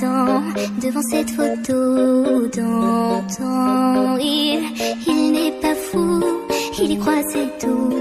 devant cette photo d'antan. Il, il n'est pas fou, il y croit, c'est tout.